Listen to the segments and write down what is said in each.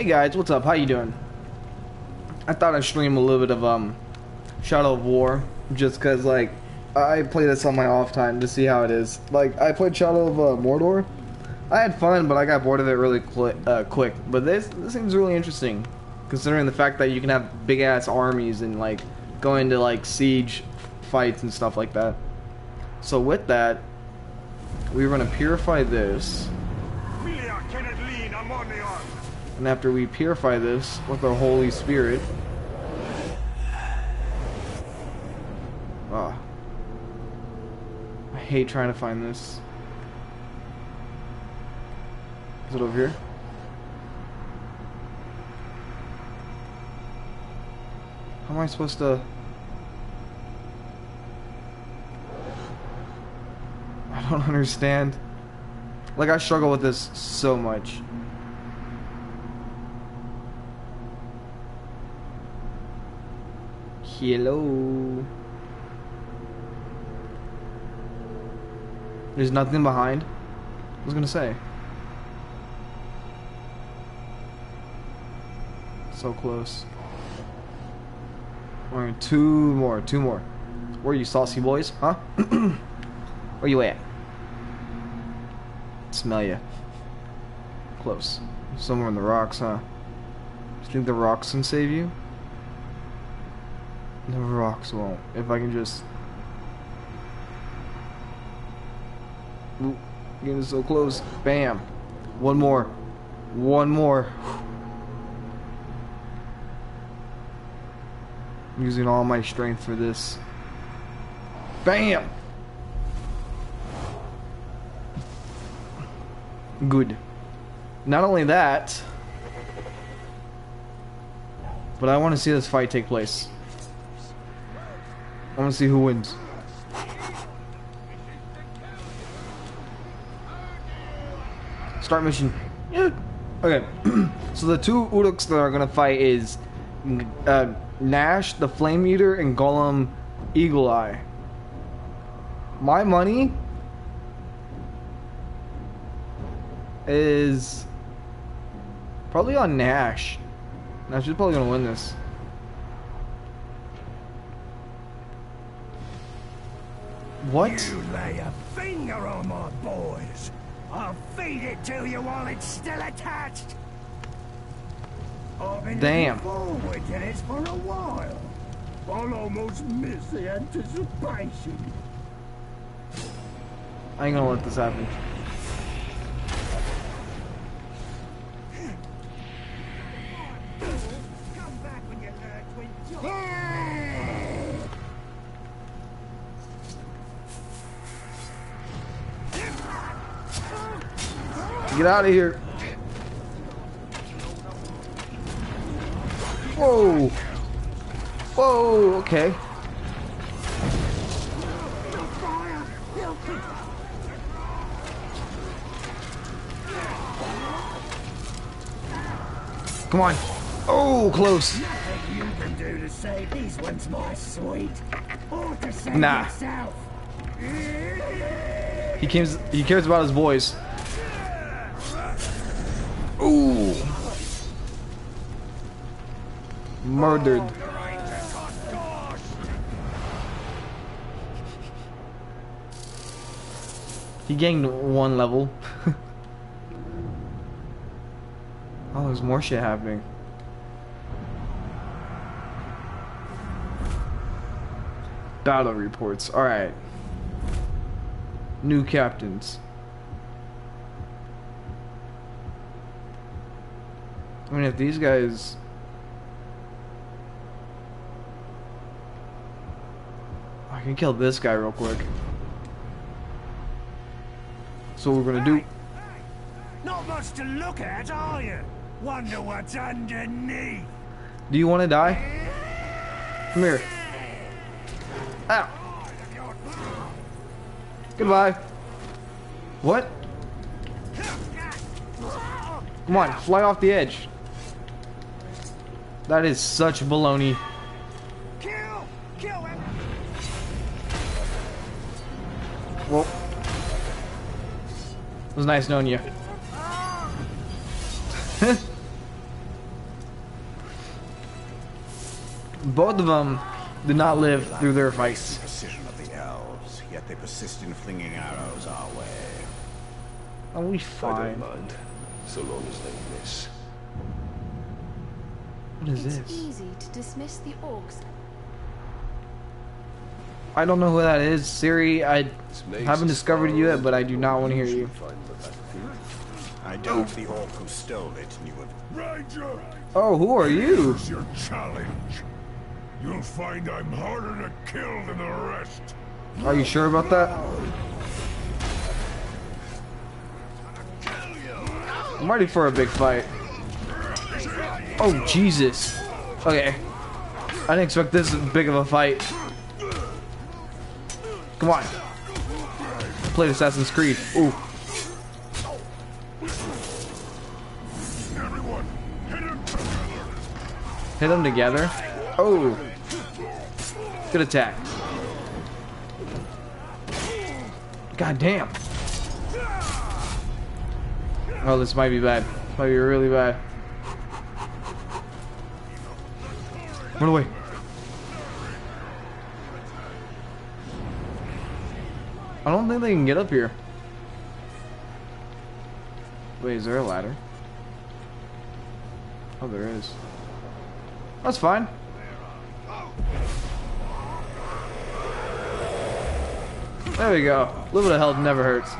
Hey guys, what's up? How you doing? I thought I'd stream a little bit of um Shadow of War just cuz like I play this on my off time to see how it is. Like I played Shadow of uh, Mordor. I had fun, but I got bored of it really uh, quick. But this this seems really interesting considering the fact that you can have big ass armies and like go into like siege fights and stuff like that. So with that, we're to purify this. And after we purify this with our Holy Spirit, ah, I hate trying to find this. Is it over here? How am I supposed to... I don't understand. Like, I struggle with this so much. Hello. There's nothing behind. I was gonna say. So close. Or two more, two more. Where are you, saucy boys? Huh? Where you at? Smell ya. Close. Somewhere in the rocks, huh? You think the rocks can save you? The rocks won't. If I can just... Ooh, getting so close. Bam. One more. One more. I'm using all my strength for this. Bam! Good. Not only that, but I want to see this fight take place. I want to see who wins. Start mission. Yeah. Okay. so the two Uruks that are gonna fight is uh, Gnash, the Flame Eater, and Golem Eagle Eye. My money is probably on Nash. Gnash is probably gonna win this. What? You lay a finger on my boys. I'll feed it to you while it's still attached. I've been Damn. forward to this for a while. I'll almost miss the anticipation. I ain't gonna let this happen. Get out of here. Whoa. Whoa, okay. Come on. Oh, close. Nothing you can do to save these ones, my sweet. Or to save Nah. yourself. He cares he cares about his boys. Ooh. Murdered. He gained one level. oh, there's more shit happening. Battle reports. Alright. New captains. I mean, if these guys... I can kill this guy real quick. So we're gonna do... Not much to look at, are you? Wonder what's underneath. Do you want to die? Come here. Ow. Goodbye. What? Come on, fly off the edge. That is such baloney. Kill! Kill him! Well, it was nice knowing you. Both of them did not live through their fights. Precision of the elves, yet they persist in flinging arrows our way. Are we fine? I don't mind, so long as they miss. What is it's this? easy to dismiss the orcs. I don't know who that is. Siri, I haven't discovered you yet, but I do not want to hear you. find the battlefield. I doubt the orc who stole it knew of Ranger, Oh, who are you? here's your challenge. You'll find I'm harder to kill than the rest. Are you sure about that? I'm ready for a big fight. Oh, Jesus. Okay. I didn't expect this big of a fight. Come on. Played Assassin's Creed. Ooh. Hit them together. Oh. Good attack. God damn. Oh, this might be bad. Might be really bad. Run away. I don't think they can get up here. Wait, is there a ladder? Oh, there is. That's fine. There we go. A little bit of health never hurts.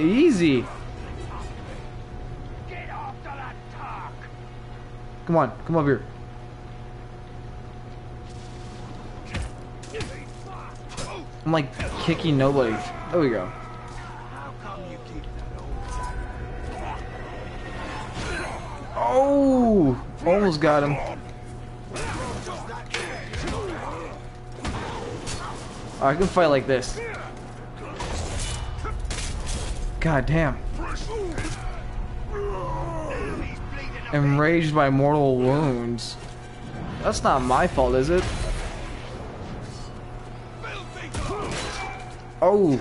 Easy. Come on, come over here. I'm like kicking nobody. There we go. Oh, almost got him. I can fight like this. God damn. Enraged by mortal wounds. That's not my fault, is it? Oh.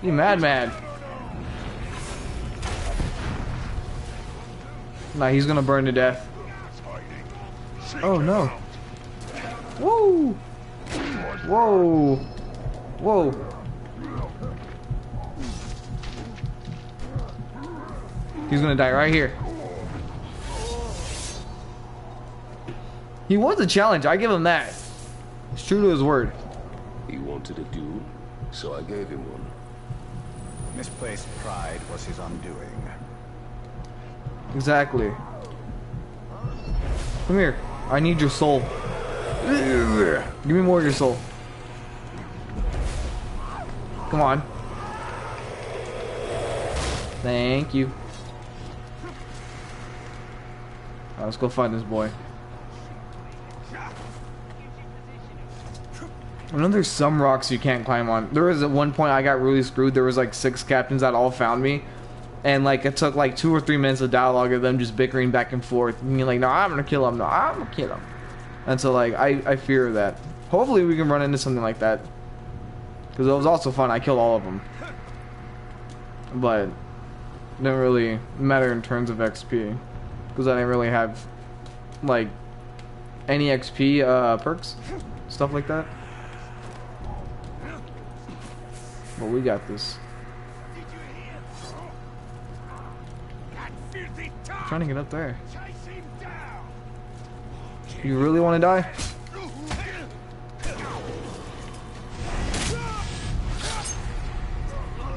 You madman. Nah, he's gonna burn to death. Oh no. Whoa! Whoa! Whoa! He's gonna die right here. He wants a challenge, I give him that. He's true to his word. He wanted a duel, so I gave him one. Misplaced pride was his undoing. Exactly. Come here. I need your soul. Give me more of your soul. Come on. Thank you. Alright, let's go find this boy. I know there's some rocks you can't climb on. There was at one point I got really screwed. There was like six captains that all found me. And like it took like two or three minutes of dialogue of them just bickering back and forth. And like, no, I'm gonna kill him. No, I'm gonna kill him. And so like I, I fear that. Hopefully we can run into something like that. Because it was also fun. I killed all of them. But it didn't really matter in terms of XP. Because I didn't really have like any XP uh, perks. Stuff like that. But we got this. Talk. trying to get up there. You really want to die?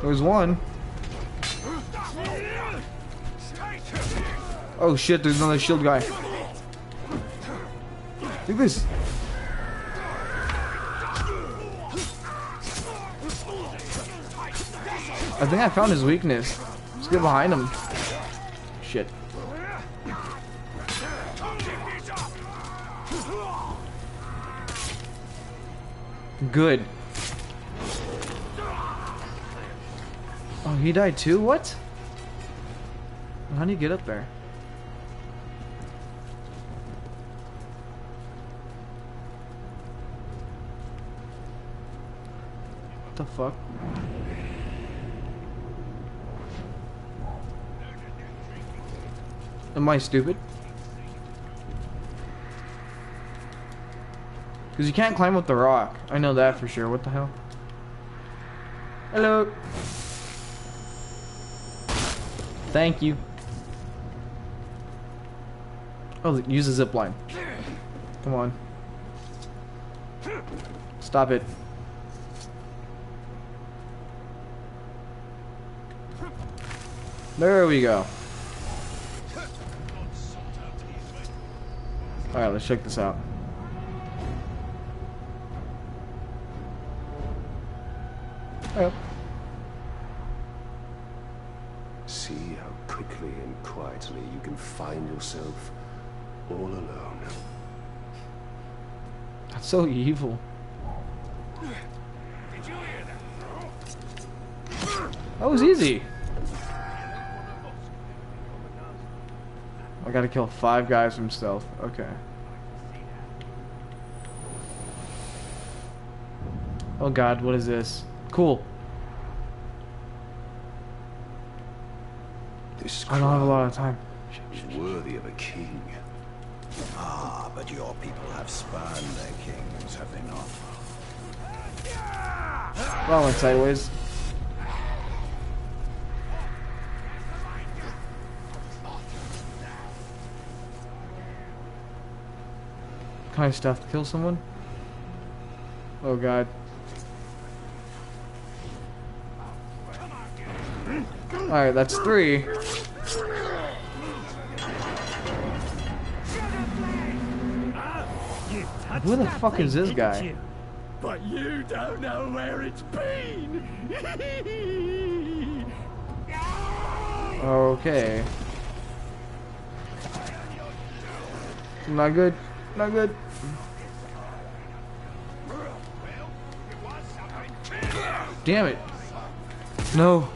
There's one. Oh shit, there's another shield guy. At this. I think I found his weakness. Let's get behind him. Shit. Good. Oh, he died too? What? How do you get up there? the fuck? Am I stupid? Because you can't climb with the rock. I know that for sure. What the hell? Hello. Thank you. Oh, use a zip line. Come on. Stop it. There we go. Alright, let's check this out. Yep. See how quickly and quietly you can find yourself all alone. That's so evil. Did you hear that? That was easy. Gotta kill five guys from stealth. Okay. Oh god, what is this? Cool. This I don't have a lot of time. is worthy of a king. Ah, but your people have spurned their kings, have they not? That went sideways. Can I stuff to kill someone? Oh god. Alright, that's three. Who the fuck is this guy? But you don't know where it's been. Okay. Not good. Not good. Damn it. No.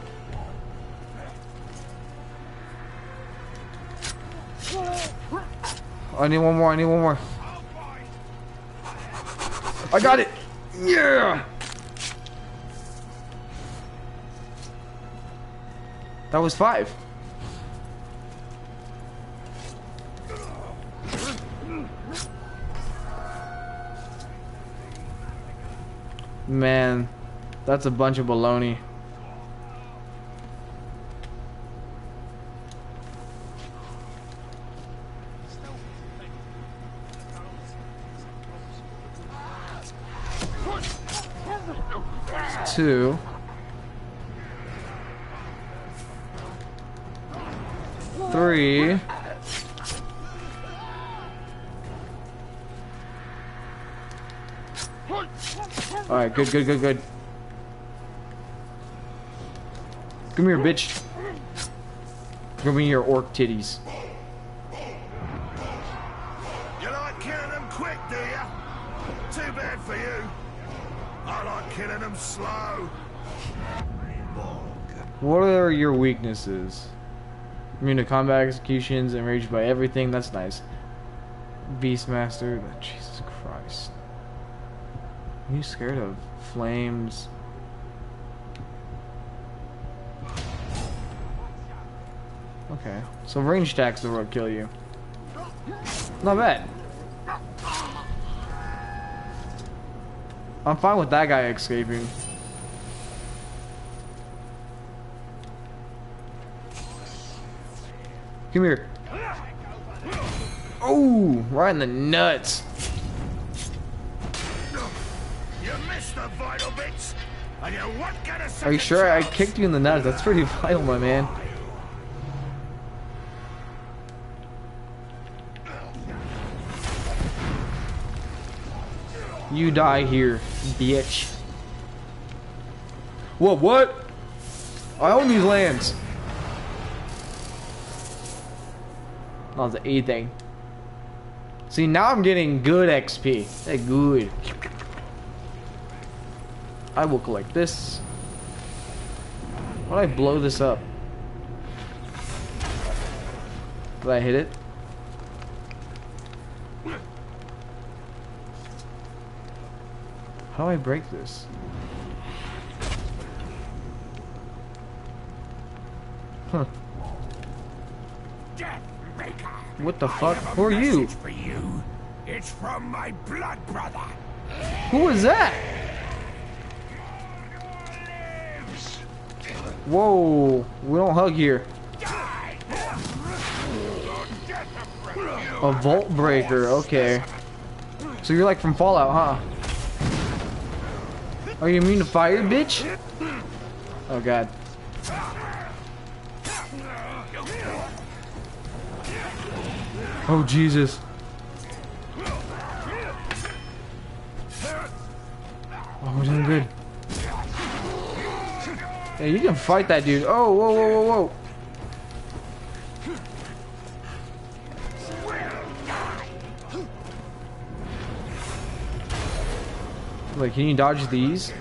I need one more. I need one more. I got it. Yeah. That was five. Man, that's a bunch of baloney. Two. Three. Alright, good, good, good, good. Come here, bitch. Give me your orc titties. You like killing them quick, do you? Too bad for you. I like killing them slow. What are your weaknesses? Immune to combat executions, enraged by everything. That's nice. Beastmaster. Are you scared of flames? Okay. So range attacks will kill you. Not bad. I'm fine with that guy escaping. Come here. Oh, right in the nuts. Bits, and you won't get Are you sure? I kicked you in the nuts. That's pretty vital, my man. You die here, bitch. What, what? I own these lands. That was the A thing. See, now I'm getting good XP. Hey, good. I will collect this. Why did I blow this up? Did I hit it? How do I break this? Huh. What the fuck? Who are you? you. It's from my blood brother. Who is that? Whoa, we don't hug here. A vault breaker, okay. So you're like from Fallout, huh? Are you immune to fire, bitch? Oh god. Oh Jesus. Hey, you can fight that dude. Oh, whoa, whoa, whoa, whoa. Wait, can you dodge these?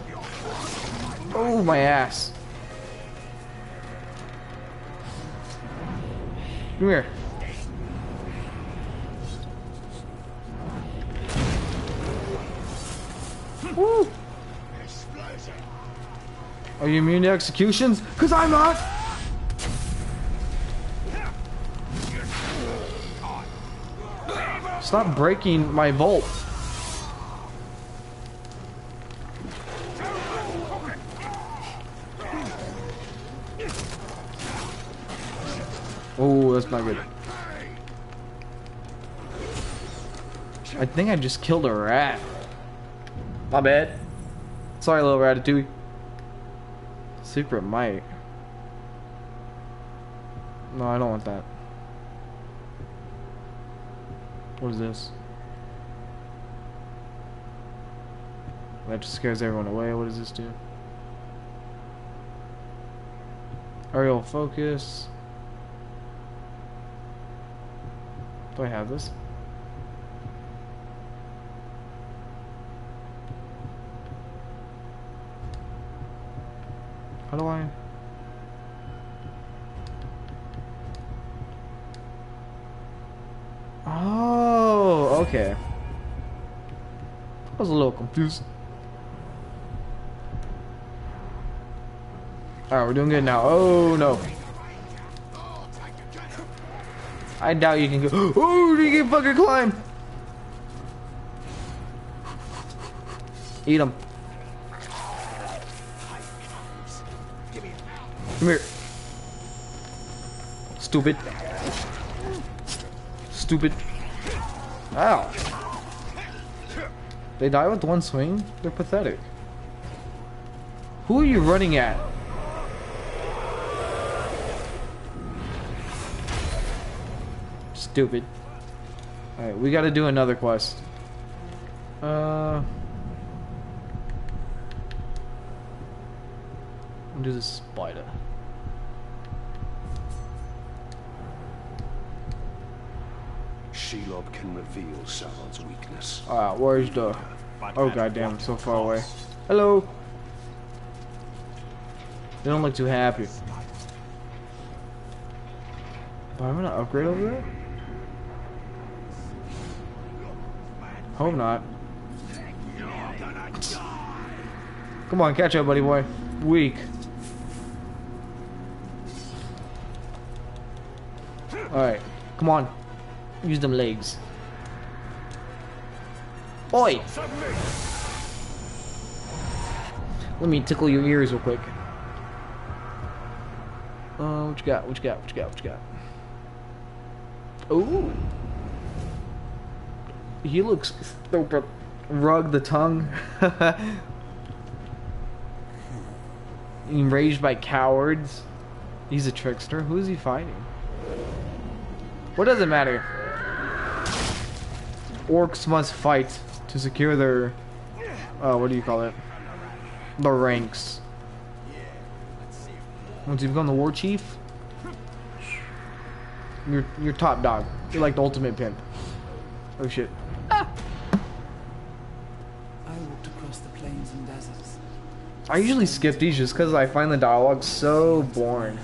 Oh, my ass. Come here. Woo! Are you immune to executions? Cause I'm not! Stop breaking my vault. Oh, that's not good. I think I just killed a rat. My bad. Sorry, little ratatouille. Secret might. No, I don't want that. What is this? That just scares everyone away. What does this do? Aerial focus. Do I have this? How do I? Oh, okay. I was a little confused. Alright, we're doing good now. Oh, no. I doubt you can go. Oh, you can fucking climb. Eat him. Stupid. Stupid. Ow. They die with one swing? They're pathetic. Who are you running at? Stupid. Alright, we gotta do another quest. Uh... I'll do this spider. Shelob can Sauron's weakness. Alright, where's the... Oh goddamn, I'm so far away. Hello! They don't look too happy. Am I'm gonna upgrade over there? Hope not. Come on, catch up, buddy boy. Weak. Alright, come on. Use them legs. Oi! Let me tickle your ears real quick. Uh, what you got? What you got? What you got? What you got? Ooh. He looks stupid. Rug the tongue. Enraged by cowards. He's a trickster. Who is he fighting? What does it matter? Orcs must fight to secure their, uh, what do you call it? The ranks. Once you become the war chief, you're you're top dog. You're like the ultimate pimp. Oh shit. I walked across the plains and deserts. I usually skip these just because I find the dialogue so boring.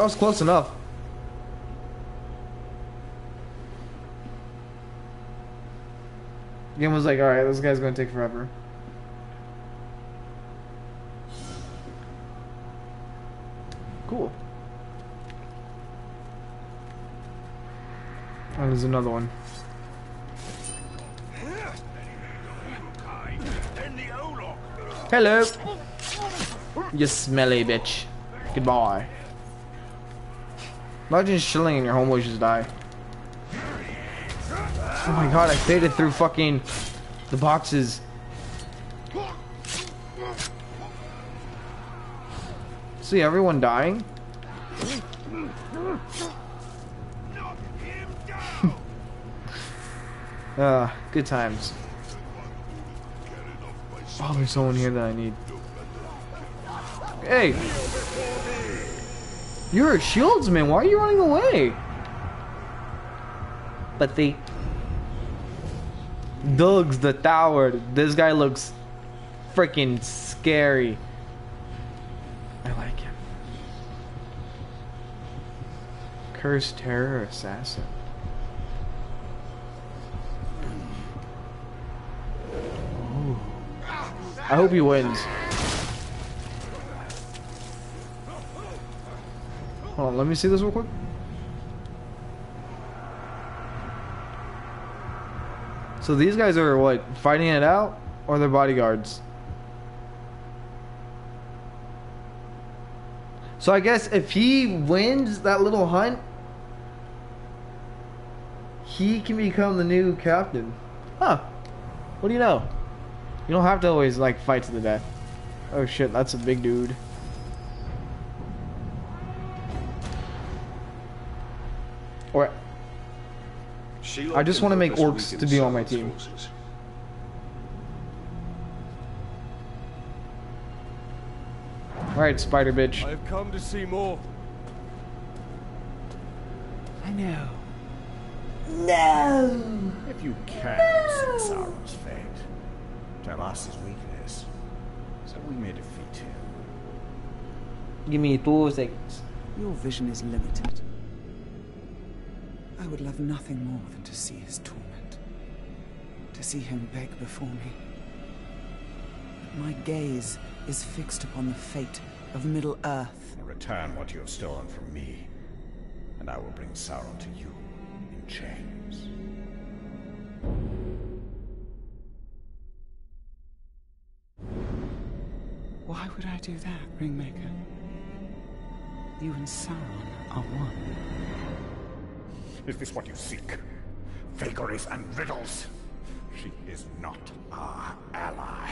That was close enough. Game was like, alright, this guy's gonna take forever. Cool. And there's another one. Hello. You smelly bitch. Goodbye. Imagine just chilling and your homeboys just die. Oh my god, I faded through fucking the boxes. See everyone dying? Ah, good times. Oh, there's someone here that I need. Hey! You're a shieldsman, why are you running away? But the Doug's the tower. This guy looks freaking scary. I like him. Cursed terror assassin. Ooh. I hope he wins. On, let me see this real quick. So these guys are what fighting it out, or they're bodyguards. So I guess if he wins that little hunt, he can become the new captain. Huh? What do you know? You don't have to always like fight to the death. Oh shit, that's a big dude. I just wanna make orcs to be on my team. all right, spider bitch. I've come to see more. I know. No. If you can see Sauron's fate, tell us his weakness, so we may defeat him. Give me two seconds. Your vision is limited. I would love nothing more than to see his torment. To see him beg before me. But my gaze is fixed upon the fate of Middle-earth. Return what you have stolen from me, and I will bring Sauron to you in chains. Why would I do that, Ringmaker? You and Sauron are one. Is this what you seek? Vagaries and riddles? She is not our ally.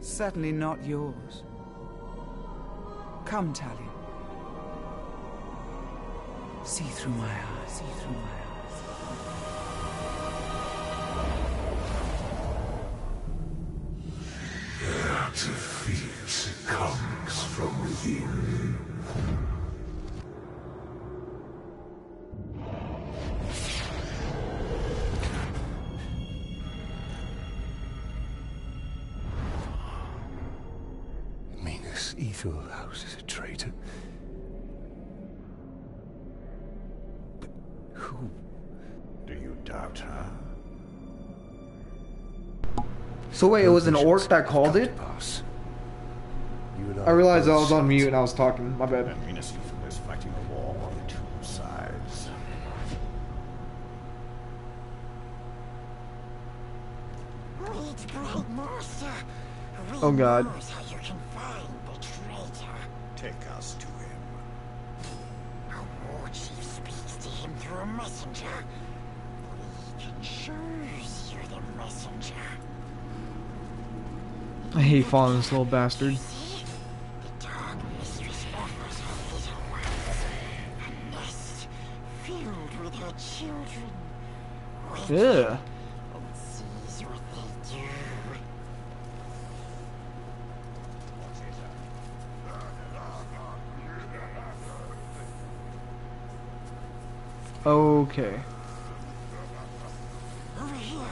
Certainly not yours. Come, Talion. See through my eyes. See through my eyes. Minas Ethelhouse is a traitor. But who? Do you doubt her? So wait, it was an orc that called it? Pass. You and I realized I was on mute and I was talking. My bad. And Minas fighting a war on two sides. Great great master. We Oh, God. Hate falling this little bastard. See? The dark mistress offers her little ones a nest filled with her children. Wake Yeah. and sees what they do. Okay. Over here.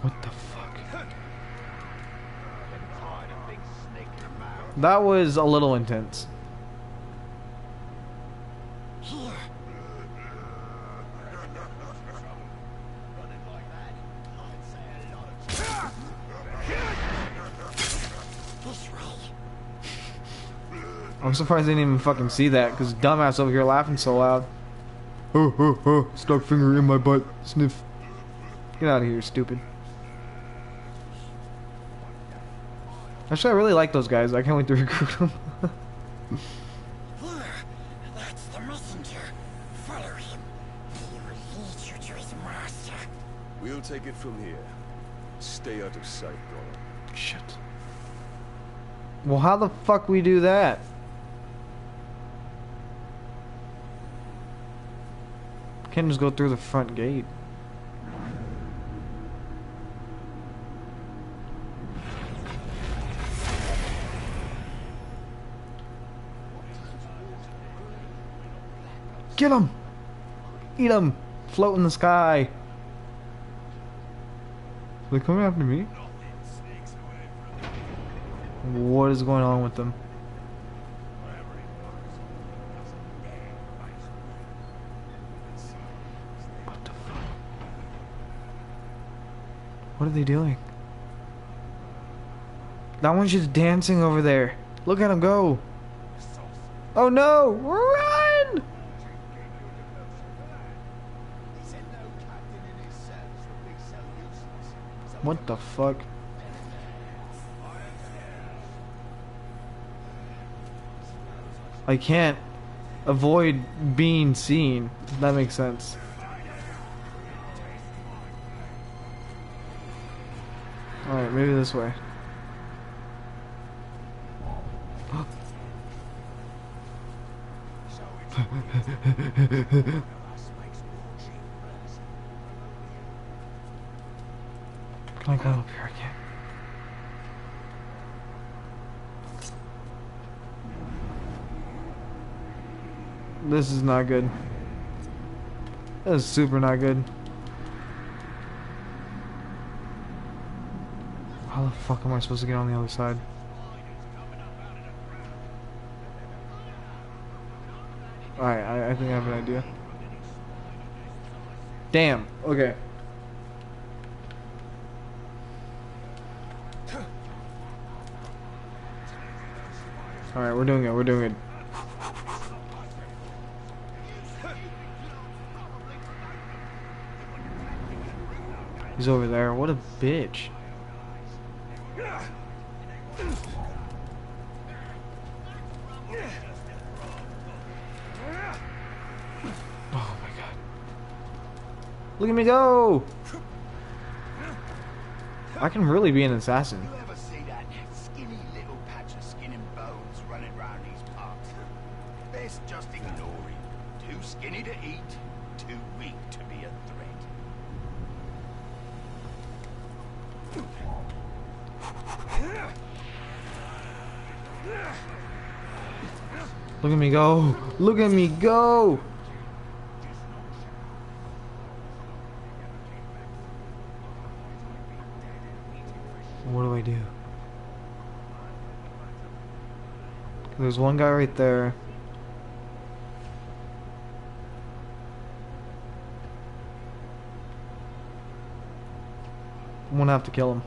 What the fuck? That was a little intense. Here. This way. I'm surprised they didn't even fucking see that, because dumbass over here laughing so loud. Oh, oh, oh, stuck finger in my butt. Sniff. Get out of here, stupid. Actually, I really like those guys. I can't wait to recruit them. There. That's the messenger. Follow him. He will lead you to his master. We'll take it from here. Stay out of sight, Gollum. Shit. Well, how the fuck we do that? Can't just go through the front gate. Get him! Eat him! Float in the sky! Are they coming after me? What is going on with them? What the fuck? What are they doing? That one's just dancing over there. Look at him go. Oh no! Run! What the fuck? I can't avoid being seen. That makes sense. Alright, maybe this way. I go up here again? This is not good. This is super not good. How the fuck am I supposed to get on the other side? Alright, I, I think I have an idea. Damn, okay. Alright, we're doing it, we're doing it. He's over there. What a bitch. Oh my god. Look at me go! I can really be an assassin. You ever see that skinny little patch of skin and bones running round these parts? Best just ignore him. Too skinny to eat, too weak to be a threat. Look at me go! Look at me go! What do I do? There's one guy right there. I'm gonna have to kill him.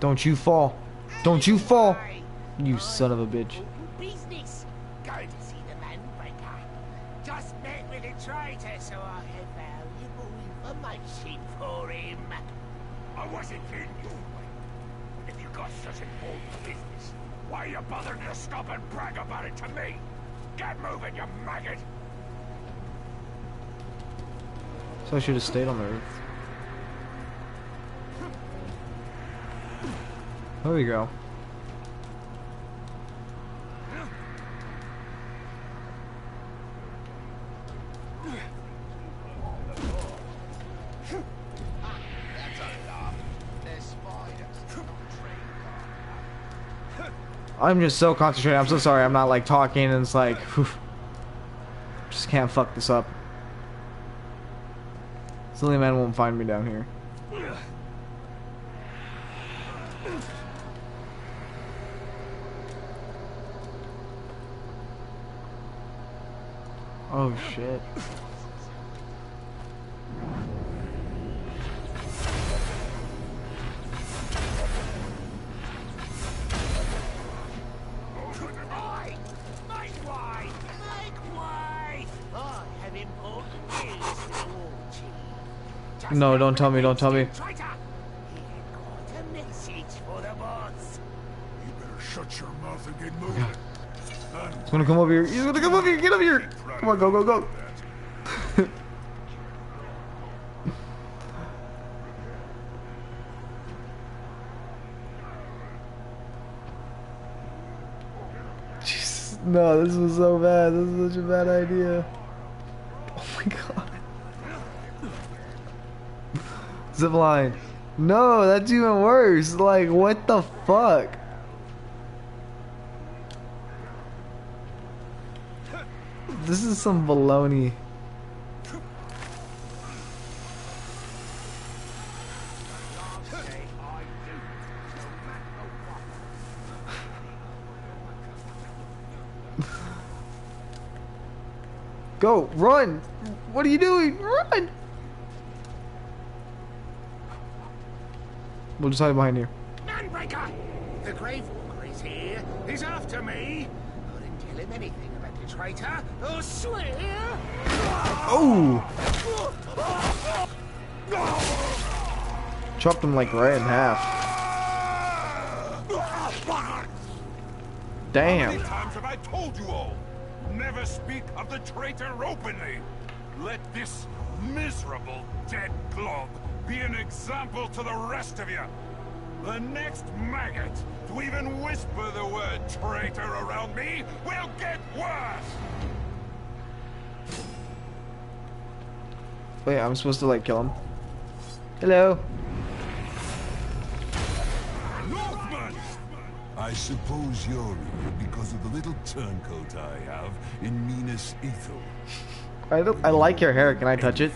Don't you fall. Don't you fall. You son of a bitch. Business. Going to see the man breaker. Just met with a traitor, so I have valuable information for him. I There we go. I'm just so concentrated. I'm so sorry. I'm not like talking and it's like, whew. just can't fuck this up. Silly man won't find me down here. No, don't tell me, don't tell me. Traitor! He had got a message for the boss. You better shut your mouth and get moving. He's gonna come over here. He's gonna come over here. Get over here. Come on, go, go, go. Jesus, no, this was so bad. This is such a bad idea. Oh my god. Zipline. No, that's even worse. Like, what the fuck? This is some baloney. Go, run! What are you doing? Run! We'll just hide behind here. Manbreaker! The Grave Walker is here. He's after me. I didn't tell him anything about the traitor. I swear. Oh! Chopped him like right in half. Damn. How many times have I told you all? Never speak of the traitor openly. Let this miserable dead glob be an example to the rest of you. The next maggot to even whisper the word traitor around me will get worse. Wait, I'm supposed to like kill him. Hello. Northman! I suppose you're here because of the little turncoat I have in Minas Ithil. I I like your hair. Can I touch it?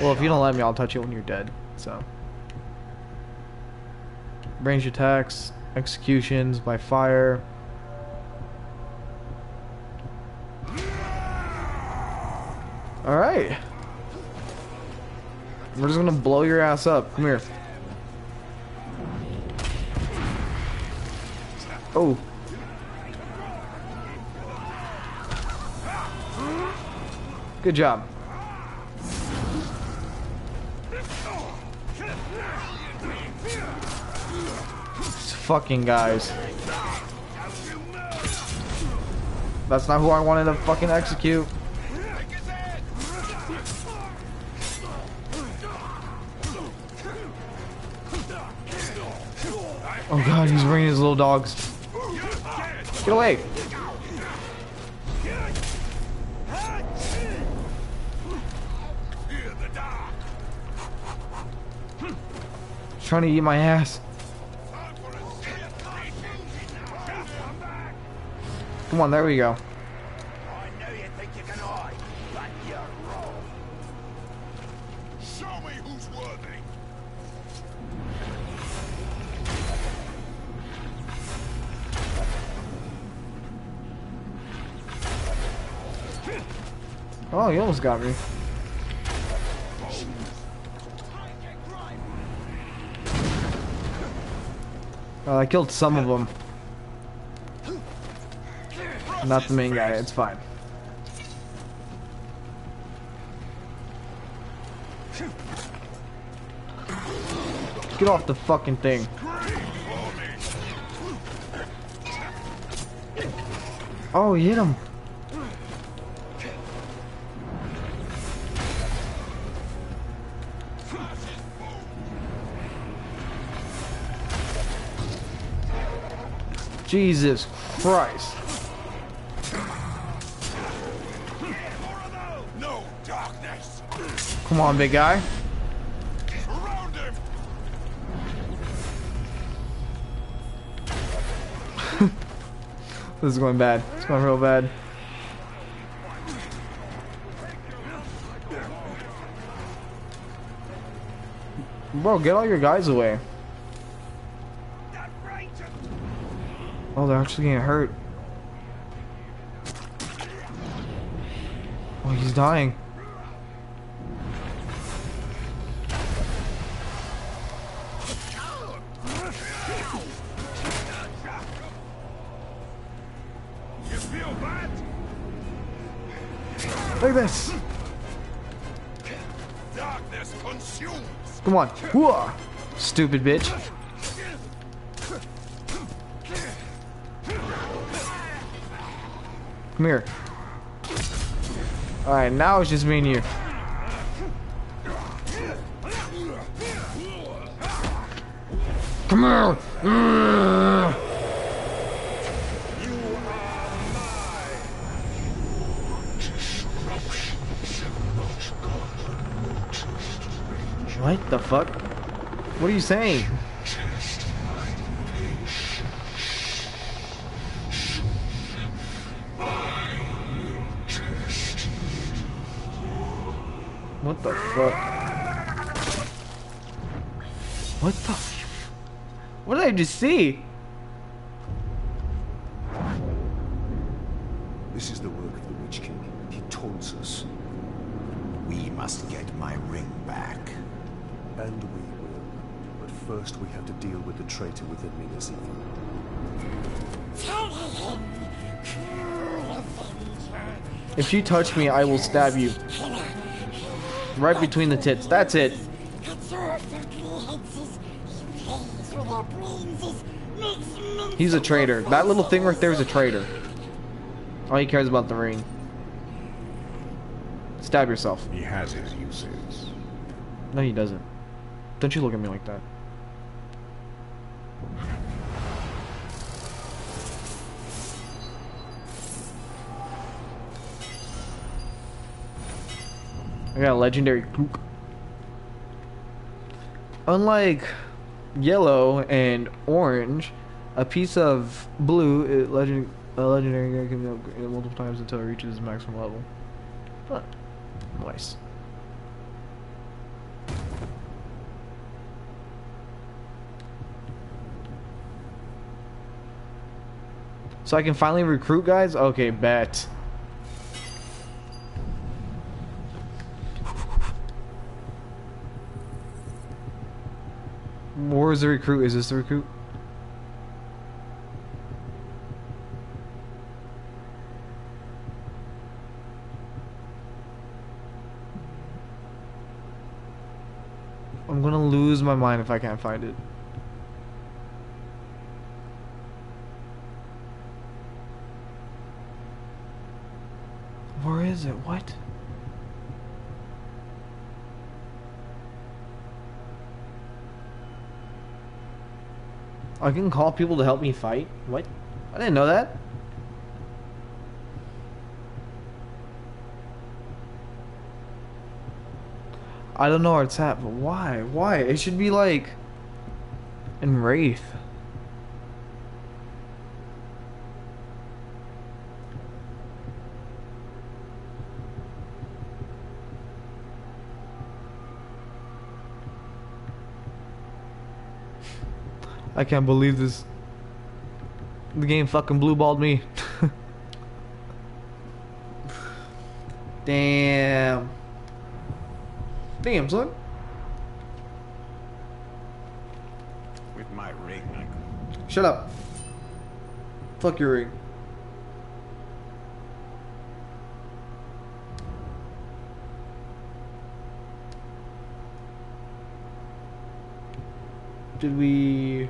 Well, if you don't let me, I'll touch it when you're dead. So. Range attacks, executions by fire. Alright. We're just gonna blow your ass up. Come here. Oh. Good job. Fucking guys. That's not who I wanted to fucking execute. Oh god, he's bringing his little dogs. Get away! Trying to eat my ass. Come on, there we go. You you. Oh, he almost got me. Uh, I killed some of them. Not the main guy, it's fine. Get off the fucking thing. Oh, he hit him. Jesus Christ. Come on, big guy. this is going bad. It's going real bad. Bro, get all your guys away. Oh, they're actually getting hurt. Oh, he's dying. Look at this. Darkness consumes. Come on. Whoa. Stupid bitch. Come here. Alright, now it's just me and you. Come here. The fuck? What are you saying? What the fuck? What the? What did I just see? Touch me, I will stab you. Right between the tits. That's it. Cuts off their clear heads as he plays with their brains as makes mince He's a traitor. That little thing right there is a traitor. All he cares about the ring. Stab yourself. He has his uses. No, he doesn't. Don't you look at me like that. I got a legendary Klook. Unlike yellow and orange, a piece of blue, it legend, a legendary guy can be upgraded multiple times until it reaches its maximum level. Huh. Nice. So I can finally recruit guys? Okay, bet. Where's the recruit? Is this the recruit? I'm gonna lose my mind if I can't find it. Where is it? What? I can call people to help me fight? What? I didn't know that. I don't know where it's at, but why? Why? It should be like in Wraith. I can't believe this. The game fucking blue balled me. Damn. Damn, son. With my ring, I Shut up. Fuck your ring. Did we...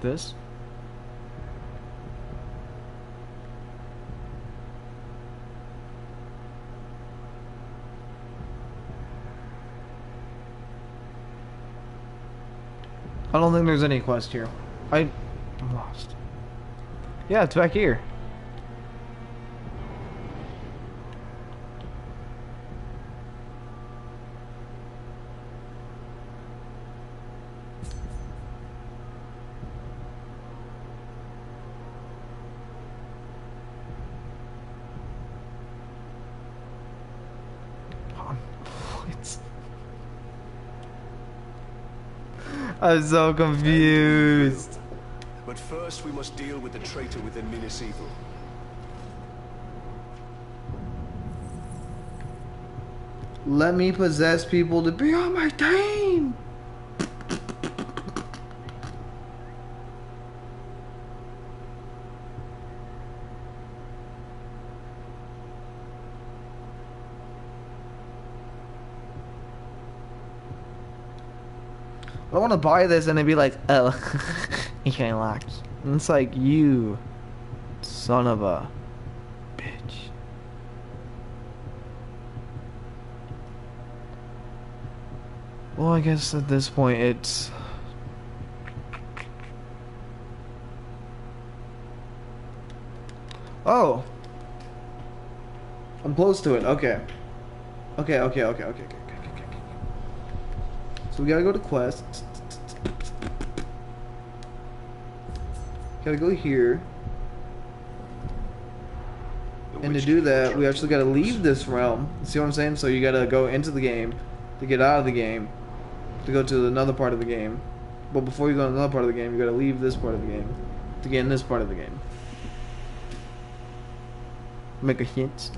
at this. I don't think there's any quest here. I, I'm lost. Yeah, it's back here. I'm so confused. But first we must deal with the traitor within Minas Ithil. Let me possess people to be on my team. I want to buy this and it'd be like, oh, you can't lock. And it's like, you son of a bitch. Well, I guess at this point it's. Oh! I'm close to it, okay. Okay, okay, okay, okay, okay, okay, okay, okay. So we gotta go to quest. Gotta go here. And to do that, we actually gotta leave this realm. See what I'm saying? So you gotta go into the game to get out of the game to go to another part of the game. But before you go to another part of the game, you gotta leave this part of the game to get in this part of the game. Make a hint.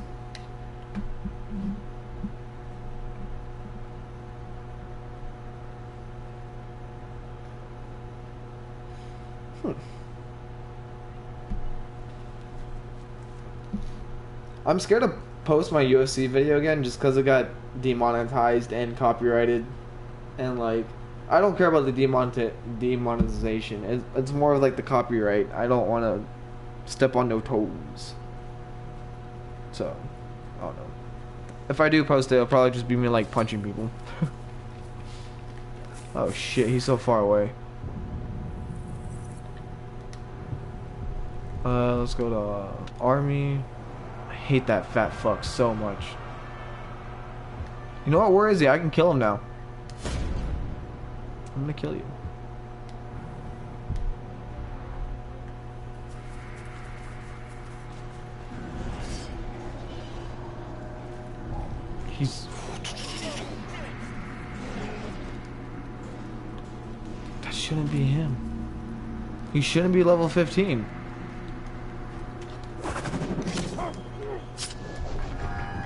I'm scared to post my UFC video again just because it got demonetized and copyrighted. And, like, I don't care about the demonti- demonetization. It's, it's more of like the copyright. I don't want to step on no toes. So, I don't know. If I do post it, it'll probably just be me, like, punching people. oh shit, he's so far away. Uh, let's go to uh, army. Hate that fat fuck so much. You know what? Where is he? I can kill him now. I'm gonna kill you. He's. That shouldn't be him. He shouldn't be level 15.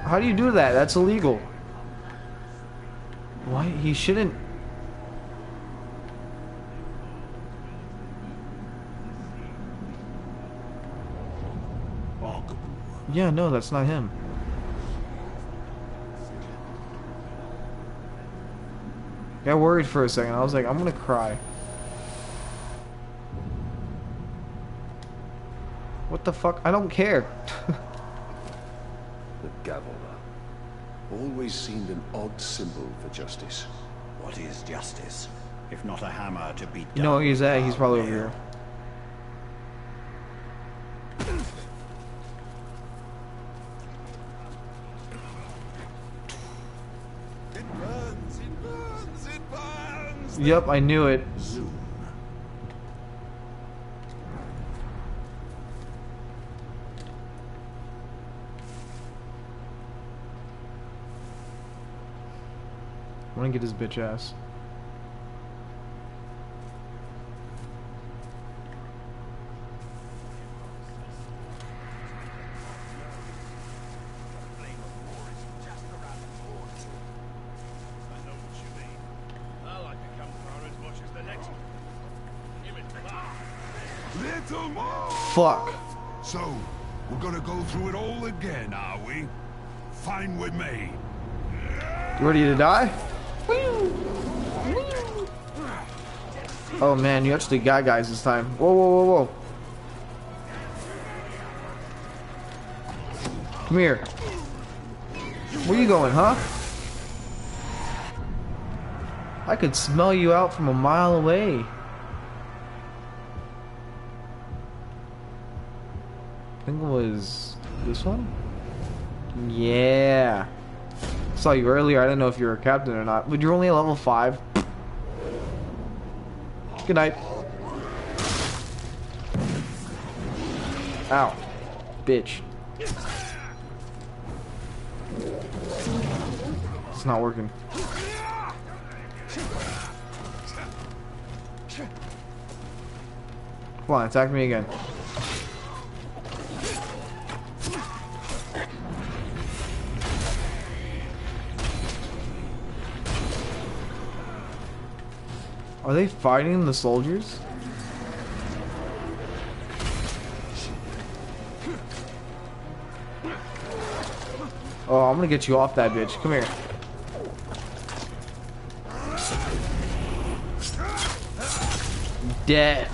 How do you do that? That's illegal. Why? He shouldn't. Yeah, no, that's not him. Got worried for a second. I was like, I'm gonna cry. What the fuck? I don't care. The Gavel. Always seemed an odd symbol for justice. What is justice, if not a hammer to beat You know he's at? He's probably over here. It burns, it burns, it burns! Yep, I knew it. Zoom. I'm gonna get his bitch ass. I know what you mean. I like a campfire as much as the next one. Give it back. Little more! Fuck. So, we're gonna go through it all again, are we? Fine with me. You ready to die? Oh man, you actually got guys this time. Whoa, whoa, whoa, whoa. Come here. Where you going, huh? I could smell you out from a mile away. I think it was this one? Yeah. I saw you earlier. I didn't know if you were a captain or not. But you're only level 5. Good night. Ow. Bitch. It's not working. Come on, attack me again. Are they fighting the soldiers? Oh, I'm gonna get you off that bitch. Come here. Death.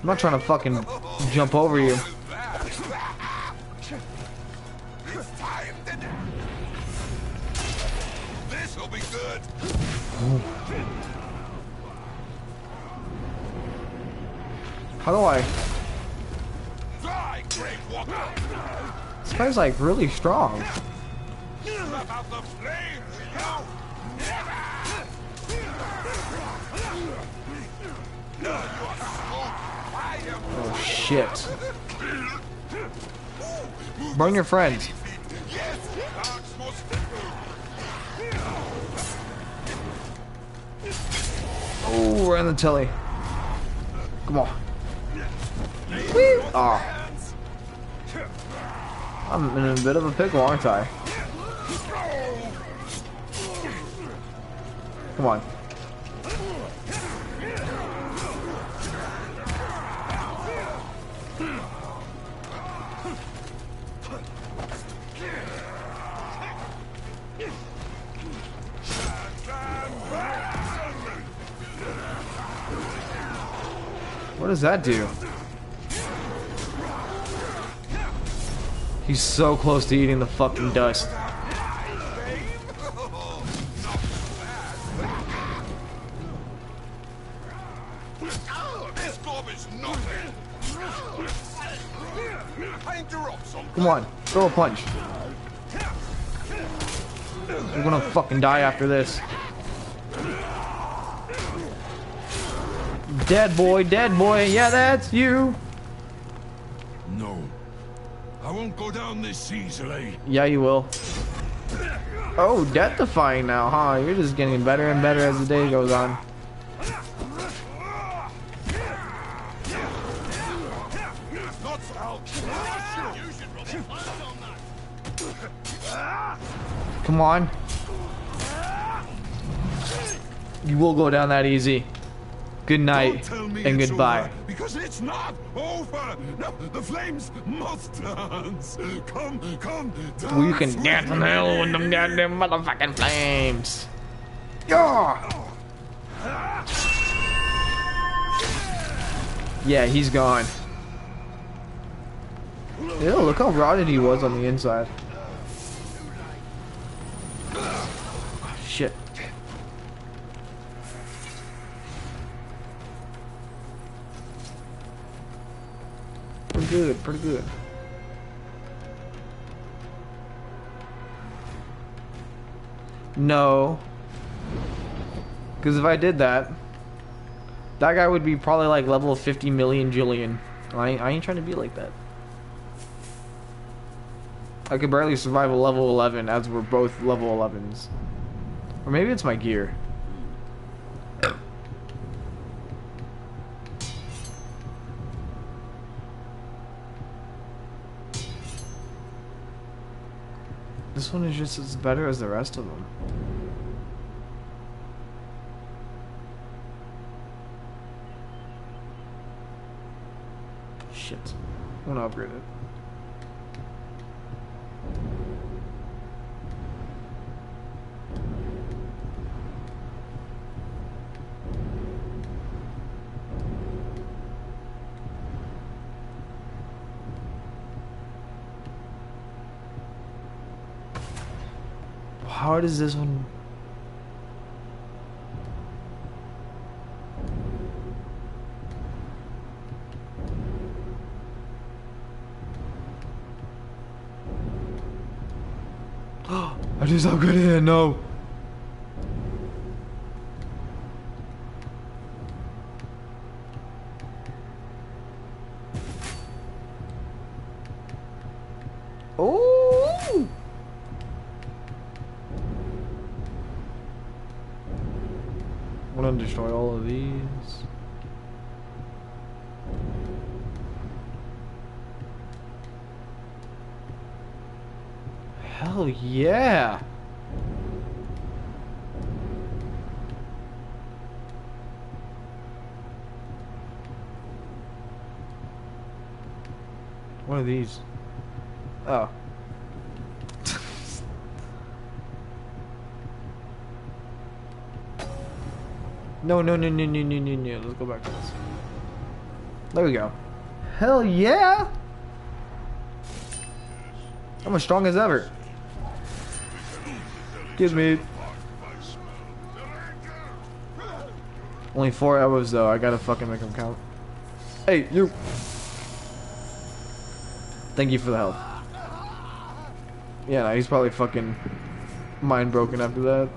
I'm not trying to fucking jump over you. Like really strong. Oh shit. Burn your friends. Oh, we're in the telly. Come on. Whee! Oh. I'm in a bit of a pickle, aren't I? Come on. What does that do? He's so close to eating the fucking dust. Come on, throw a punch. You're gonna fucking die after this. Dead boy, dead boy, yeah, that's you. Down this easily. Yeah, you will. Oh, death defying now, huh? You're just getting better and better as the day goes on. On. Come on. You will go down that easy. Good Don't night tell me and it's goodbye. over, because it's not over. No, the flames must dance. Come, come, dance. Well, you can dance in hell with them goddamn motherfucking flames. Yeah. Yeah, he's gone. Ew, look how rotted he was on the inside. Good, pretty good. No. Because if I did that, that guy would be probably like level 50 million Jillian. I, I ain't trying to be like that. I could barely survive a level 11 as we're both level 11s. Or maybe it's my gear. This one is just as better as the rest of them. Shit. I want to upgrade it. hard is this one? I just upgraded it, no. No, no, no, no, no, no, no, no. Let's go back to this. There we go. Hell yeah! I'm as strong as ever. Excuse me. Only four arrows though. I gotta fucking make them count. Hey, you. Thank you for the help. Yeah, no, he's probably fucking mind broken after that.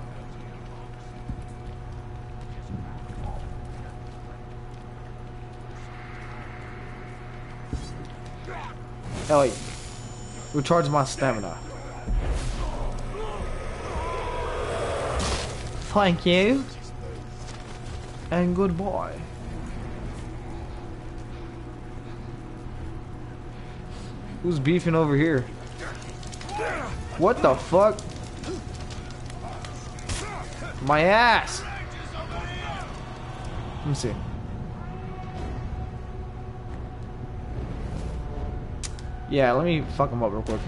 Ellie, recharge my stamina. Thank you. And goodbye. Who's beefing over here? What the fuck? My ass! Let me see. Yeah, let me fuck him up real quick.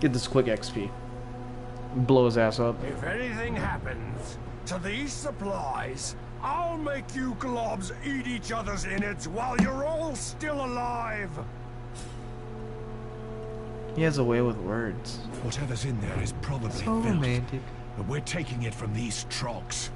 Get this quick XP. Blow his ass up. If anything happens to these supplies, I'll make you globs eat each other's innards while you're all still alive. He has a way with words. Whatever's in there is probably So romantic. but we're taking it from these trogs.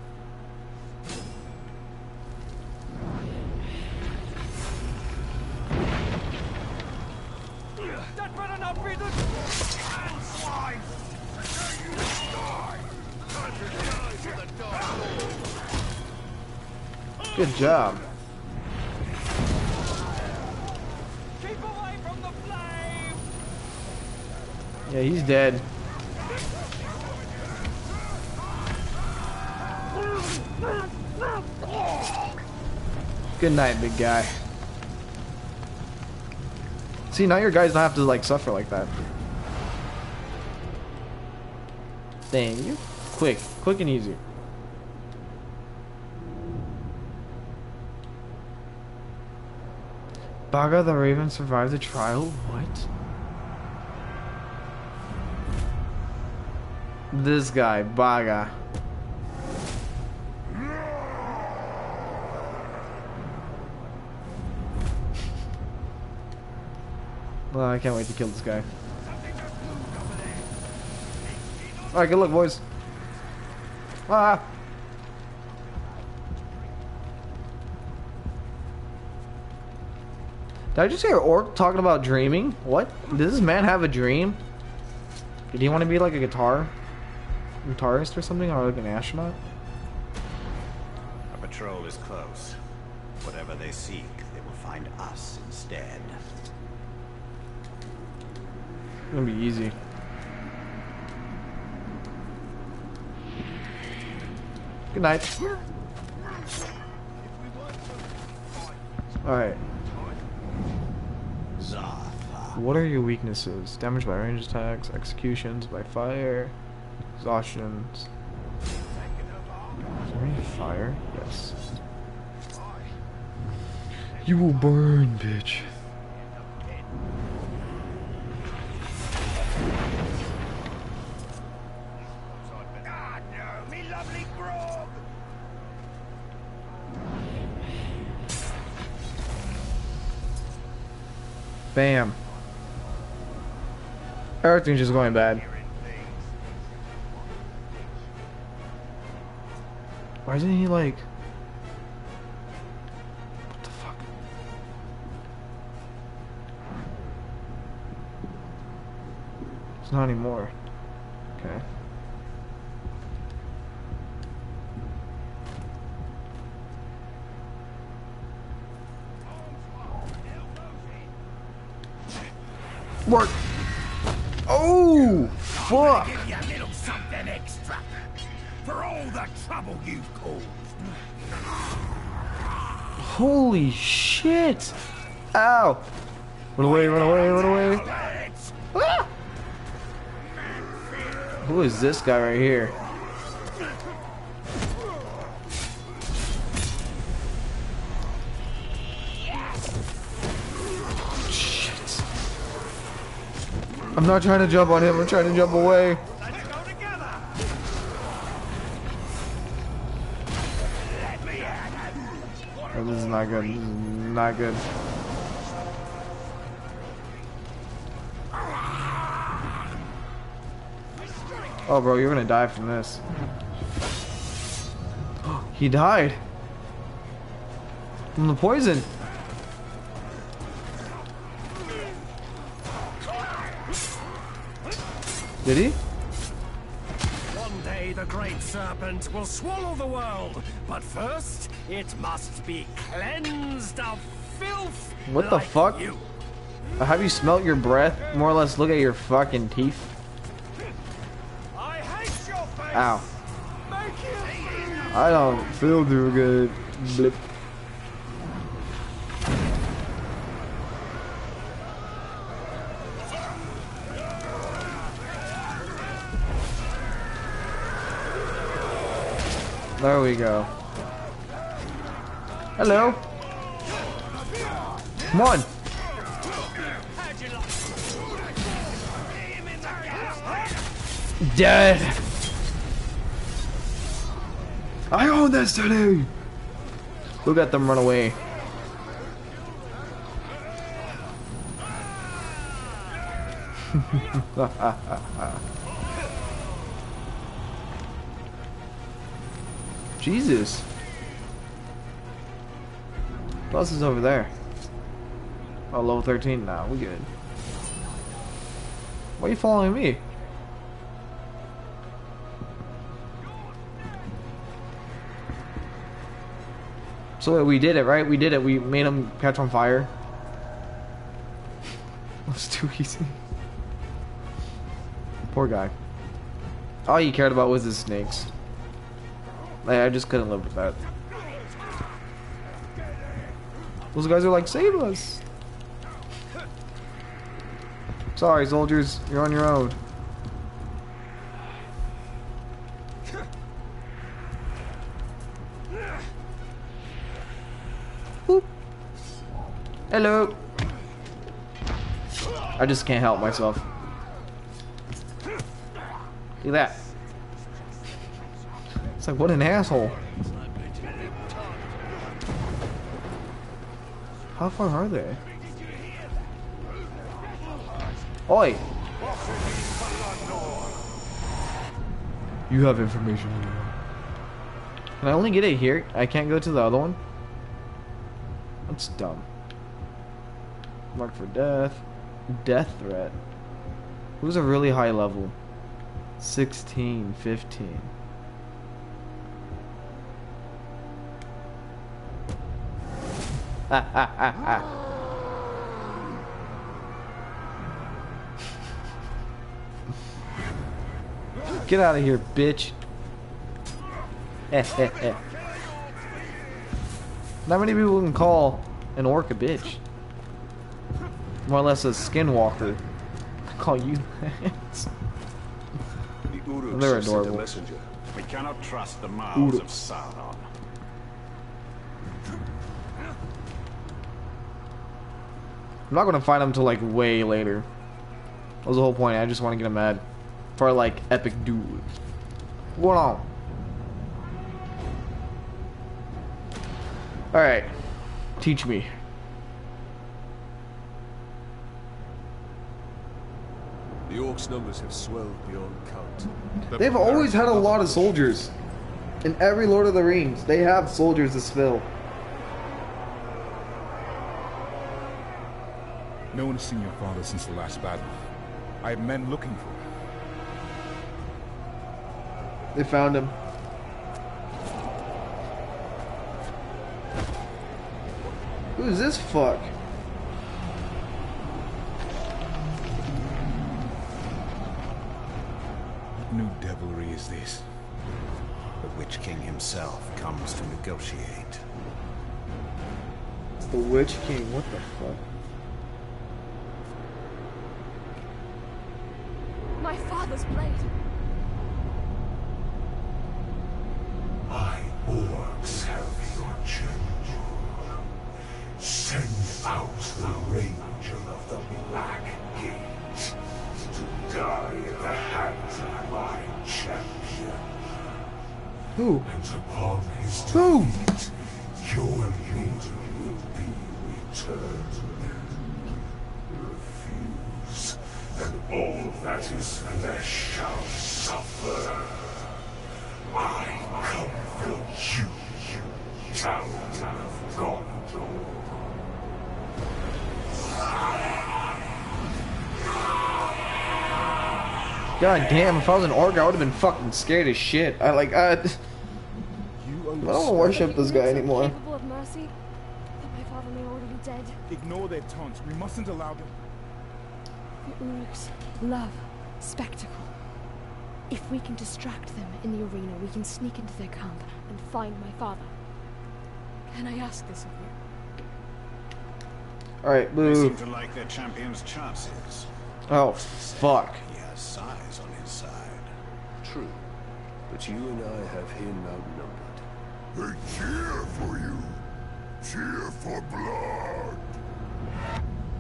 Job. Keep away from the flame. Yeah, he's dead. Good night, big guy. See, now your guys don't have to like suffer like that. Thank you. Quick, quick and easy. Baga the Raven survived the trial? What? This guy, Baga. Well, I can't wait to kill this guy. Alright, good luck, boys. Ah! Did I just hear Orc talking about dreaming? What? Does this man have a dream? Did he want to be like a guitar guitarist or something, or like an astronaut? Our patrol is close. Whatever they seek, they will find us instead. It's gonna be easy. Good night. Alright. Zartha. What are your weaknesses? Damage by range attacks, executions by fire, exhaustions. Is there any fire? Yes. You will burn, bitch. Bam. Everything's just going bad. Why isn't he like... What the fuck? It's not anymore. Okay. Holy shit. Ow. Run away, run away, run away. Ah! Who is this guy right here? Shit. I'm not trying to jump on him, I'm trying to jump away. Not good. Not good. Oh, bro, you're gonna die from this. he died. From the poison. Did he? One day the great serpent will swallow the world, but first it must be cleansed of filth. What the like fuck? You. Have you smelt your breath? More or less, look at your fucking teeth. I hate your face. Ow. I don't feel too good. Blip. There we go. Hello. Come on. Dead. I own this today. Look at them run away. Jesus. What else is over there? Oh, level 13 now. We good. Why are you following me? So we did it, right? We did it. We made him catch on fire. That's too easy. Poor guy. All he cared about was his snakes. Like, I just couldn't live with that. Those guys are like, save us! Sorry, soldiers, you're on your own. Hello. I just can't help myself. Look at that. It's like, what an asshole. How far are they? Oi! You have information. Can I only get it here? I can't go to the other one? That's dumb. Mark for death. Death threat. Who's a really high level? 16, 15. Ha ha ha ha. Get out of here, bitch. Not many people can call an orc a bitch. More or less a skinwalker. I Call you. The They're have sent a adorable. messenger. We cannot trust the mouths of Sauron. I'm not gonna fight him till like way later. That was the whole point. I just want to get him mad for like epic duel. What on? All right, teach me. The Orcs' numbers have swelled beyond count. The They've always had a lot of soldiers. In every Lord of the Rings, they have soldiers to spill. No one has seen your father since the last battle. I have men looking for him. They found him. Who's this fuck? What new devilry is this? The Witch King himself comes to negotiate. It's the Witch King. What the fuck? God damn, if I was an orc, I would have been fucking scared as shit. I like, I, I don't want to worship this guy anymore. Of mercy, but my father may already be dead. Ignore their taunts. We mustn't allow them. The Uruks love spectacle. If we can distract them in the arena, we can sneak into their camp and find my father. Can I ask this of you? Alright, They seem to like their champion's chances. Oh, fuck. He has size on his side. True. But you and I have him outnumbered. They cheer for you. Cheer for blood.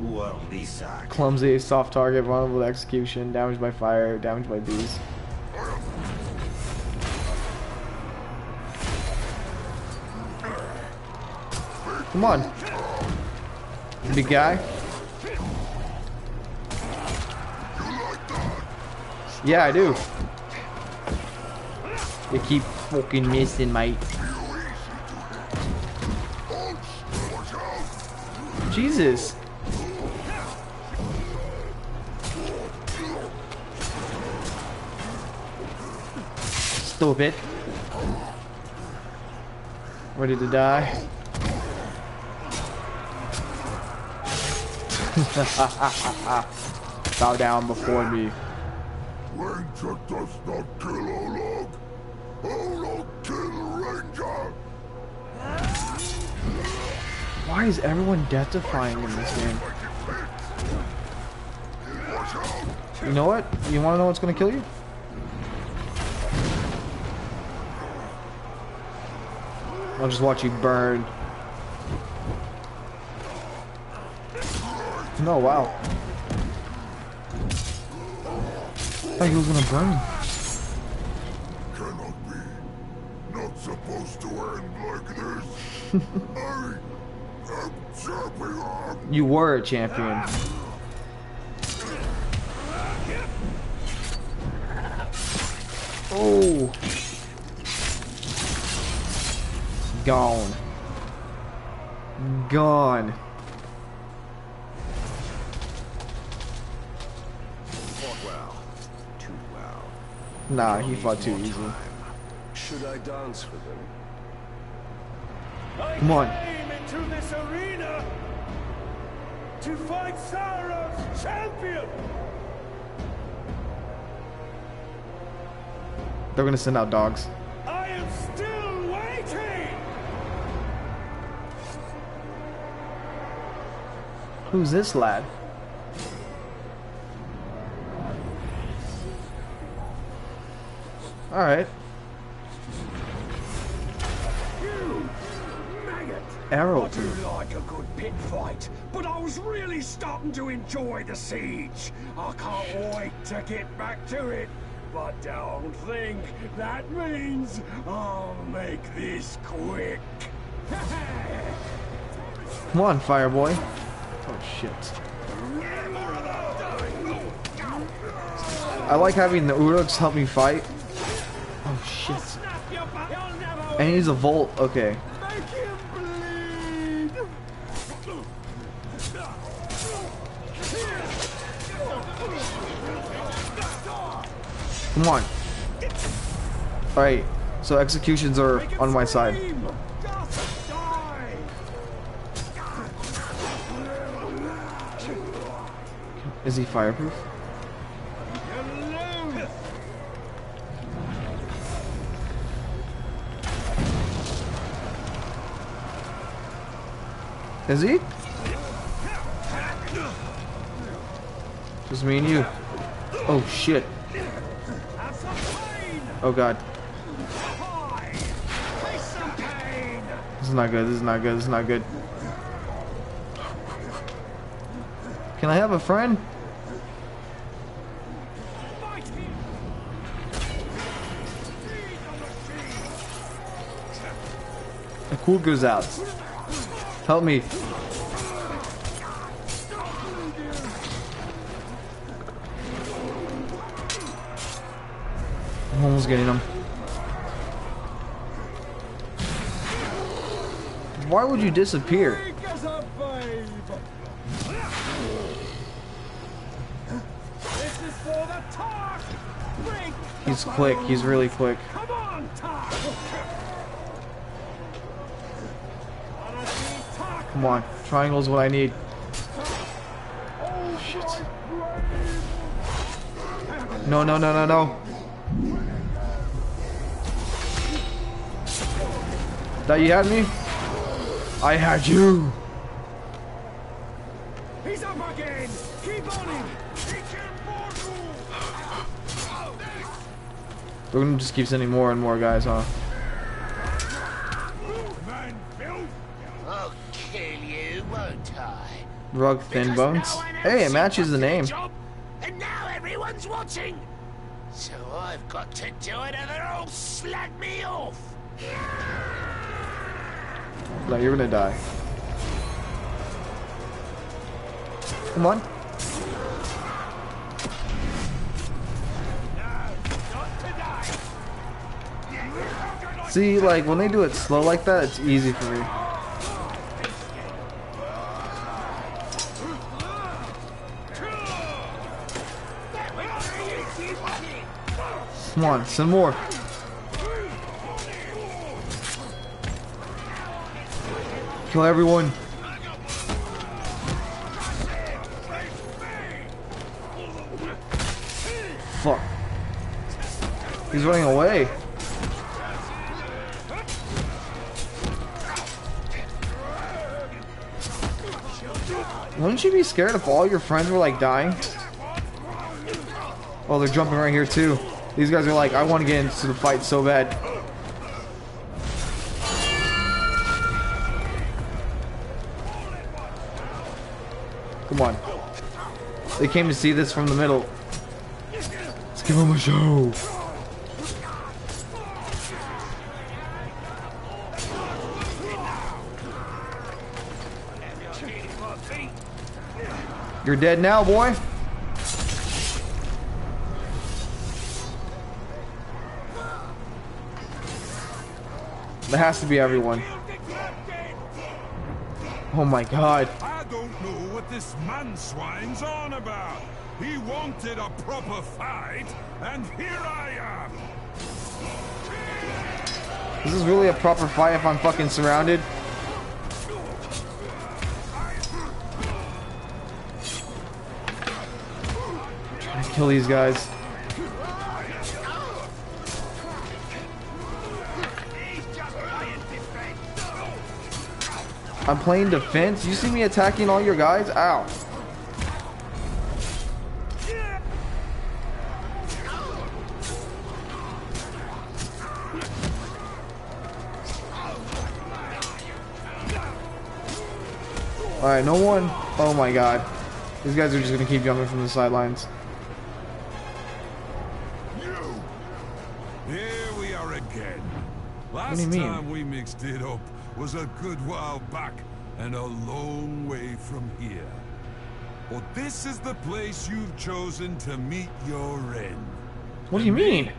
Well, Lisa. Clumsy, soft target, vulnerable to execution, damaged by fire, damaged by bees. Come on. Big guy. Yeah, I do. You keep fucking missing, mate. Jesus. Stupid. Ready to die. Bow down before me. Ranger does not kill Olog. Olog kill Ranger. Why is everyone death-defying in this game? You know what? You want to know what's gonna kill you? I'll just watch you burn. No, wow. Thought he was gonna burn. Cannot be. Not supposed to end like this. I am champion. You were a champion. Oh. Gone. Gone. Nah, he fought too easy. Should I dance for them? Come on. into this arena to fight Sauron's champion. They're gonna send out dogs. I am still waiting. Who's this lad? Alright. You maggot. Arrow I do like a good pit fight, but I was really starting to enjoy the siege. I can't wait to get back to it. But don't think that means I'll make this quick. Come on, Fireboy. Oh shit. I like having the Uruks help me fight. And he's a Volt. Okay. Come on. Alright, so executions are on my side. Is he fireproof? Is he? Just me and you. Oh shit. Oh god. This is not good. This is not good. This is not good. Can I have a friend? The cool goes out. Help me. I'm almost getting him. Why would you disappear? He's quick. He's really quick. Come on. Triangle's what I need. Oh shit. No, no, no, no, no. That you had me? I had you. He's up again. Keep on him. We're gonna just keep sending more and more guys, huh? Rug Thin Bones. Hey, it matches the name. And now everyone's watching. So I've got to do it or they'll all slag me off. No, you're gonna die. Come on. See, like, when they do it slow like that, it's easy for me. Come on, some more. Kill everyone. Fuck. He's running away. Wouldn't you be scared if all your friends were like dying? Oh, they're jumping right here too. These guys are like, I want to get into the fight so bad. Come on. They came to see this from the middle. Let's give them a show. You're dead now, boy. That has to be everyone. Oh my god. I don't know what this man swine's on about. He wanted a proper fight, and here I am. This is really a proper fight if I'm fucking surrounded. I'm trying to kill these guys. I'm playing defense. You see me attacking all your guys? Ow. Alright, no one. Oh my god. These guys are just gonna keep jumping from the sidelines. Here we are again. Last do you mean? time we mixed it up was a good while back and a long way from here. But this is the place you've chosen to meet your end. What do you mean?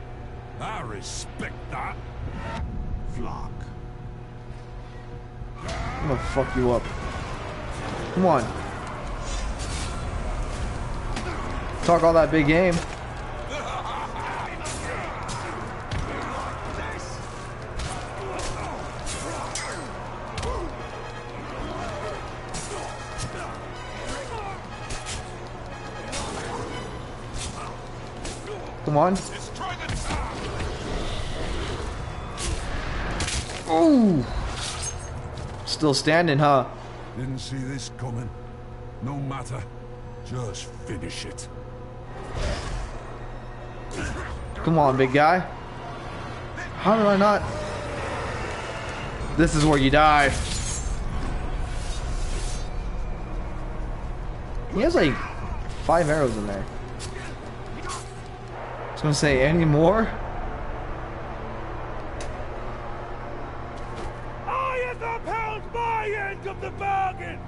I respect that. Flock. I'm gonna fuck you up. Come on. Talk all that big game. Come on. Ooh. Still standing, huh? Didn't see this coming. No matter. Just finish it. Come on, big guy. How did I not? This is where you die. He has like five arrows in there. Was gonna say, any more? I have upheld my end of the bargain!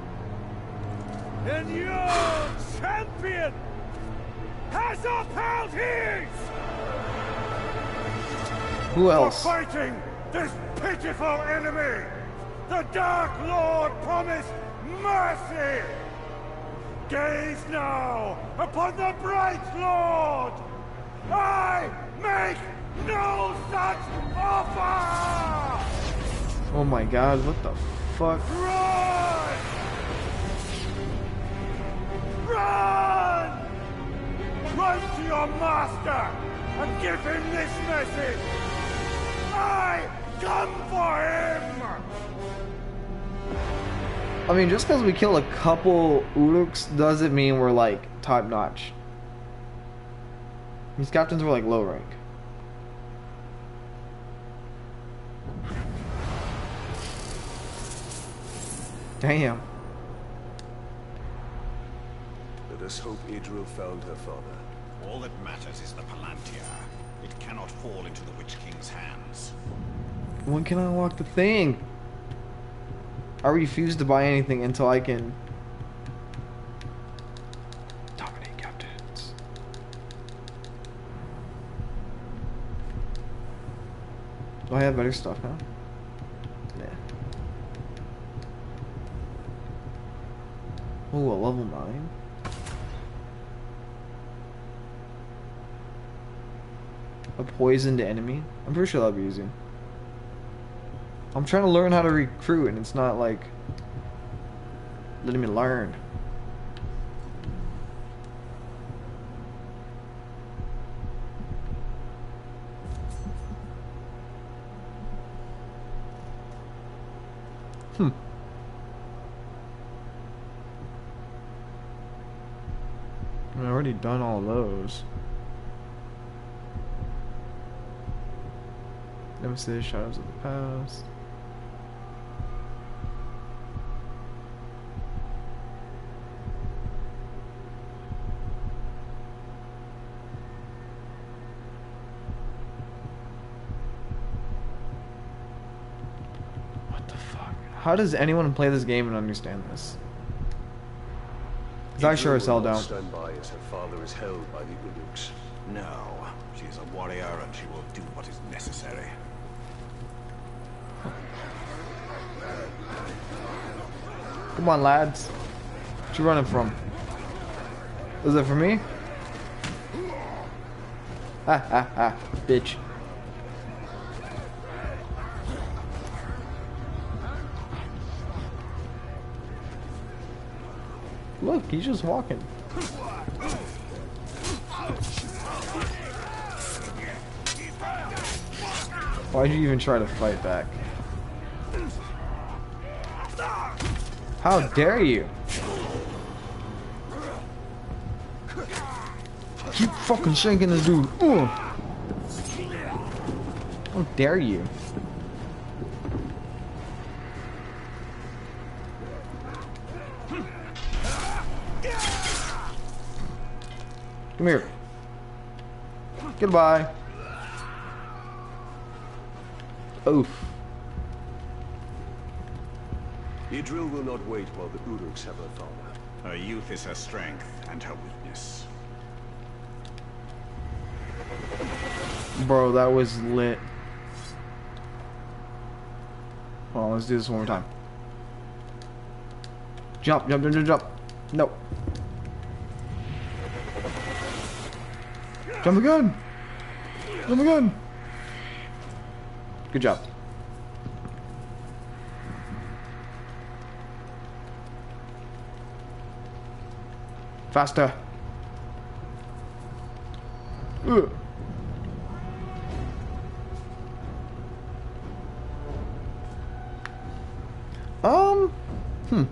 And your champion has upheld his! Who else? For fighting this pitiful enemy! The Dark Lord promised mercy! Gaze now upon the Bright Lord! I make no such offer! Oh my god, what the fuck? Run! Run! Run to your master and give him this message! I come for him! I mean, just because we kill a couple Uruks doesn't mean we're like top notch. These captains were like low rank. Damn. Let us hope Idril found her father. All that matters is the Palantir. It cannot fall into the Witch King's hands. When can I unlock the thing? I refuse to buy anything until I can dominate captains. Do I have better stuff now? Nah. Oh, a level 9? A poisoned enemy? I'm pretty sure that'll be easy. I'm trying to learn how to recruit, and it's not like letting me learn. Hmm. I've already done all those. Nemesis, Shadows of the Past. How does anyone play this game and understand this? Because I sure as hell don't. stand by as her father is held by the Uruks. No, she is a warrior and she will do what is necessary. Come on, lads. What you running from? Is it for me? Ha ha ha, bitch. Look, he's just walking. Why'd you even try to fight back? How dare you? Keep fucking shanking this dude. Ugh. How dare you? Goodbye. Oof. Idril will not wait while the Uruks have her father. Her youth is her strength and her weakness. Bro, that was lit. Hold on, let's do this one more time. Jump, jump, jump, jump, jump. No. Jump again. Oh my god! Good job. Faster. Ugh. Um, hmm.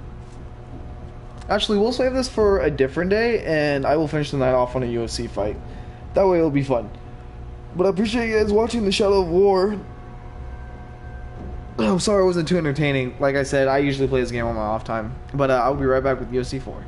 Actually, we'll save this for a different day, and I will finish the night off on a UFC fight. That way it'll be fun. But I appreciate you guys watching the Shadow of War. I'm sorry it wasn't too entertaining. Like I said, I usually play this game on my off time. But uh, I'll be right back with UFC 4.